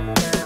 Bye.